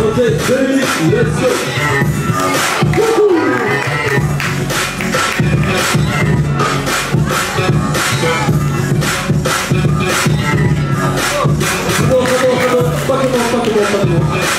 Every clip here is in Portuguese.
Okay, baby, let's go. Come on, come on, come on. Back him up, back him up, back him up.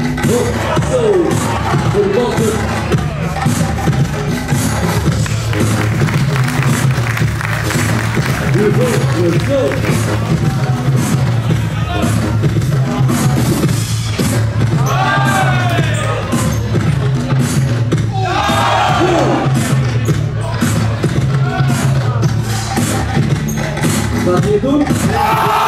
Let's go. Hier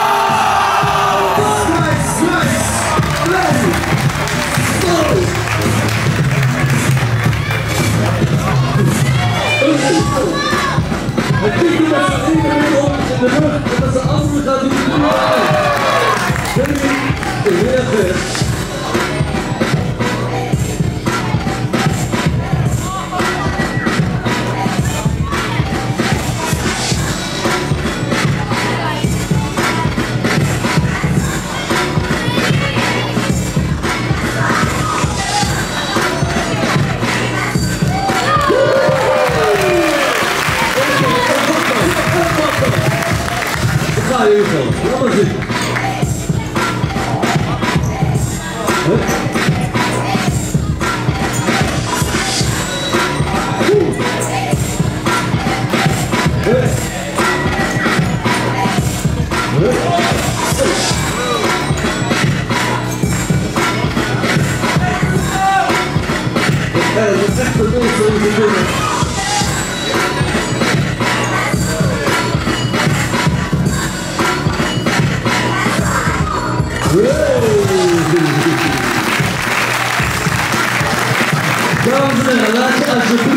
Wichtig, dass das Leben mit uns in der Luft und dass der Ausdruck hat, die Kultur Wenn wir in der Welt laat maar zien. Hup. Oeh. Hup. Hup. Zo. Ja, dat is